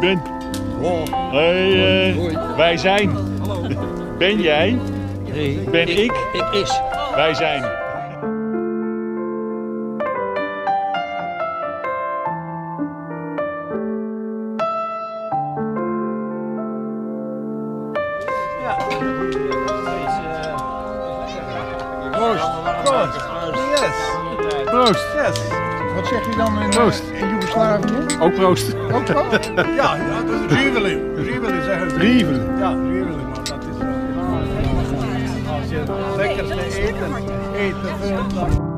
Ben. Hey, eh, wij zijn. Ben jij? Nee, Ben ik? Ik is. Wij zijn. Proost. Proost. Yes. Proost. Yes. Wat zeg je dan in, Proost. eh, in Joegoslavië? Ook proost. Ook proost? Ja, ja, dat is Rieveling. Rieveling zeggen ze. Rieveling. Ja, Rieveling, maar dat is wel. Als je lekkerste eten, eten dan-